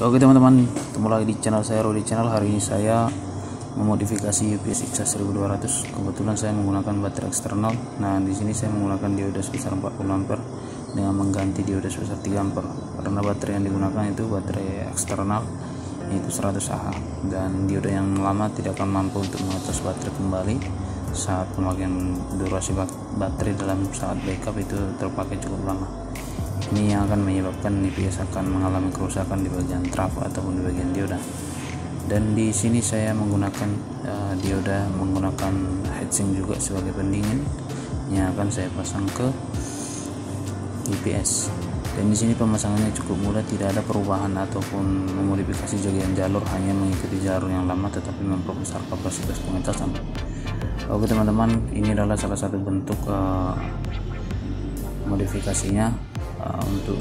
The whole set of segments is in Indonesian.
Oke teman-teman, ketemu lagi di channel saya Rodi Channel. Hari ini saya memodifikasi UPS XA 1200. Kebetulan saya menggunakan baterai eksternal. Nah, di sini saya menggunakan dioda sebesar 40 ampere dengan mengganti dioda sebesar 3 ampere. Karena baterai yang digunakan itu baterai eksternal yaitu 100 Ah dan dioda yang lama tidak akan mampu untuk mengecas baterai kembali saat pemakaian durasi baterai dalam saat backup itu terpakai cukup lama ini yang akan menyebabkan UPS akan mengalami kerusakan di bagian trafo ataupun di bagian dioda. Dan di sini saya menggunakan uh, dioda menggunakan heatsink juga sebagai pendingin yang akan saya pasang ke UPS dan di sini pemasangannya cukup mudah tidak ada perubahan ataupun memodifikasi jaringan jalur hanya mengikuti jalur yang lama tetapi memperbesar kapasitas pengecasan oke teman-teman ini adalah salah satu bentuk uh, modifikasinya uh, untuk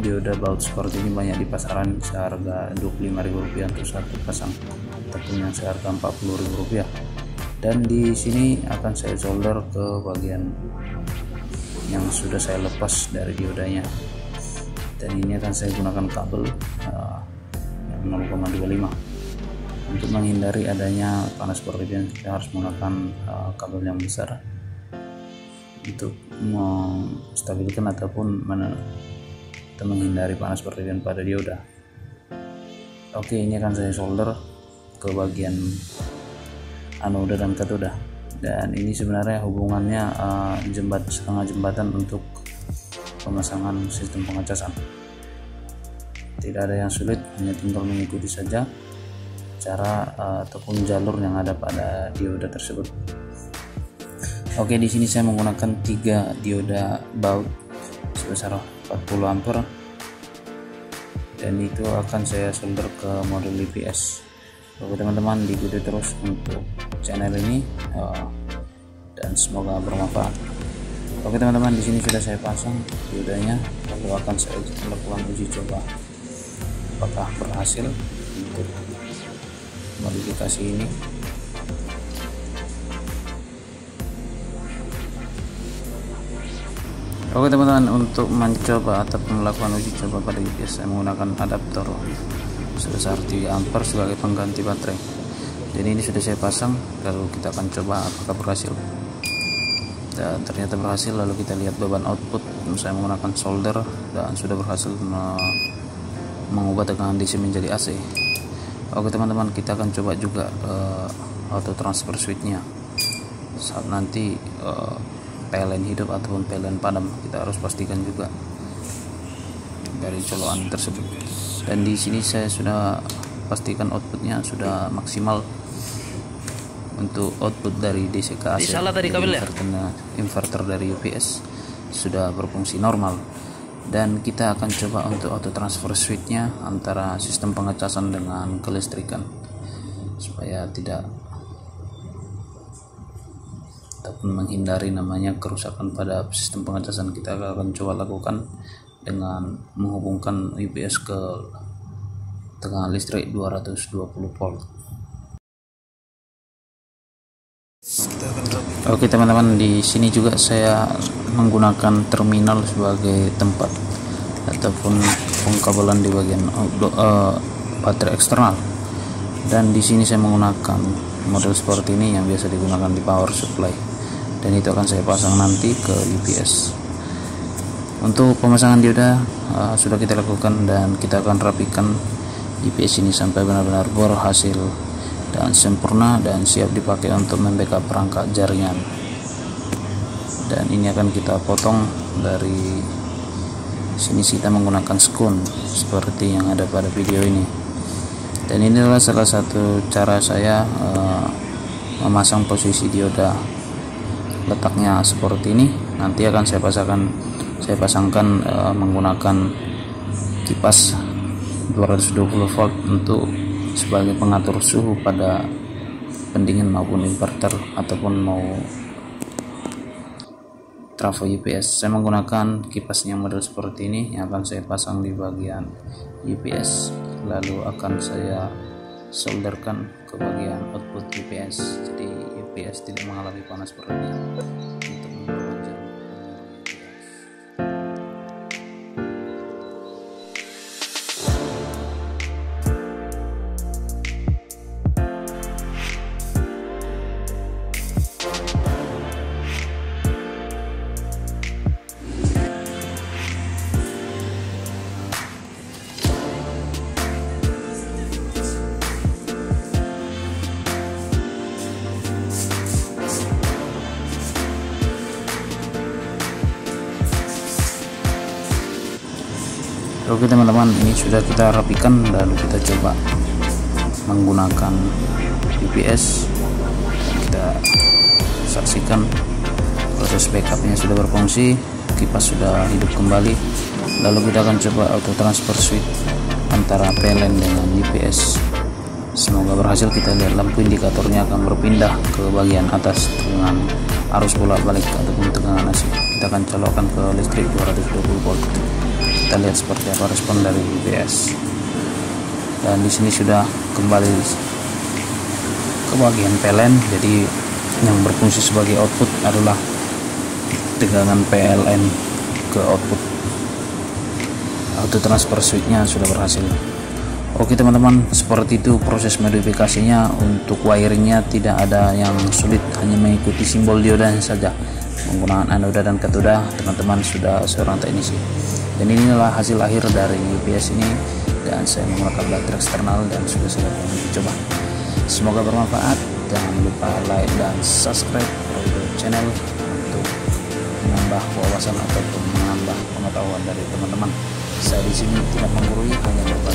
dioda baut seperti ini banyak di pasaran seharga Rp25.000 untuk satu pasang. Ataupun yang seharga Rp40.000 dan di sini akan saya solder ke bagian yang sudah saya lepas dari diodanya. Dan ini akan saya gunakan kabel uh, yang 0,25 untuk menghindari adanya panas berlebihan kita harus menggunakan uh, kabel yang besar untuk menstabilkan ataupun mana atau menghindari panas berlebihan pada dioda oke ini akan saya solder ke bagian anoda dan katoda dan ini sebenarnya hubungannya uh, jembat setengah jembatan untuk pemasangan sistem pengecasan. Tidak ada yang sulit hanya tinggal mengikuti saja cara uh, ataupun jalur yang ada pada dioda tersebut Oke, di sini saya menggunakan tiga dioda baut sebesar 40 ampere dan itu akan saya solder ke modul UPS. Oke teman-teman, diikuti terus untuk channel ini uh, dan semoga bermanfaat. Oke teman-teman, di sini sudah saya pasang diodanya, lalu akan saya lakukan uji coba apakah berhasil untuk modifikasi ini. Oke teman-teman untuk mencoba atau melakukan uji coba pada UPS saya menggunakan adaptor sebesar 3 ampere sebagai pengganti baterai. Jadi ini sudah saya pasang lalu kita akan coba apakah berhasil. Dan ternyata berhasil lalu kita lihat beban output. Saya menggunakan solder dan sudah berhasil mengubah tegangan DC menjadi AC oke teman-teman kita akan coba juga uh, auto transfer switchnya. Saat nanti uh, PLN hidup ataupun PLN padam kita harus pastikan juga dari colokan tersebut. Dan di sini saya sudah pastikan outputnya sudah maksimal untuk output dari DC ke AC salah tadi kabel ya? inverter dari UPS sudah berfungsi normal. Dan kita akan coba untuk auto transfer switchnya antara sistem pengecasan dengan kelistrikan supaya tidak ataupun menghindari namanya kerusakan pada sistem pengecasan kita akan coba lakukan dengan menghubungkan UPS ke tegangan listrik 220 volt. Oke teman-teman di sini juga saya menggunakan terminal sebagai tempat ataupun pengkabelan di bagian uh, baterai eksternal. Dan di sini saya menggunakan model seperti ini yang biasa digunakan di power supply. Dan itu akan saya pasang nanti ke UPS untuk pemasangan dioda uh, sudah kita lakukan dan kita akan rapikan UPS ini sampai benar-benar berhasil dan sempurna dan siap dipakai untuk membackup perangkat jaringan. Dan ini akan kita potong dari sini kita menggunakan skun seperti yang ada pada video ini. Dan ini adalah salah satu cara saya uh, memasang posisi dioda letaknya seperti ini. Nanti akan saya pasangkan saya pasangkan e, menggunakan kipas 220 volt untuk sebagai pengatur suhu pada pendingin maupun inverter ataupun mau trafo UPS saya menggunakan kipasnya model seperti ini yang akan saya pasang di bagian UPS lalu akan saya solderkan ke bagian output UPS jadi UPS tidak mengalami panas berlebihan oke teman-teman ini sudah kita rapikan lalu kita coba menggunakan UPS kita saksikan proses backupnya sudah berfungsi kipas sudah hidup kembali. Lalu kita akan coba auto transfer switch antara PLN dengan UPS semoga berhasil kita lihat lampu indikatornya akan berpindah ke bagian atas dengan arus bolak balik ataupun tegangan AC. Kita akan colokkan ke listrik 220 volt kita lihat seperti apa respon dari UPS dan di sini sudah kembali ke bagian PLN. Jadi yang berfungsi sebagai output adalah tegangan PLN ke output. Auto transfer switchnya sudah berhasil. Oke teman-teman seperti itu proses modifikasinya. Untuk wiringnya tidak ada yang sulit hanya mengikuti simbol dioda saja menggunakan anoda dan katoda teman-teman sudah seorang teknisi. Dan inilah hasil akhir dari UPS ini. Dan saya menggunakan baterai eksternal dan sudah saya coba semoga bermanfaat. Jangan lupa like dan subscribe channel untuk menambah wawasan ataupun menambah pengetahuan dari teman-teman. Saya di sini tidak menggurui hanya berbagi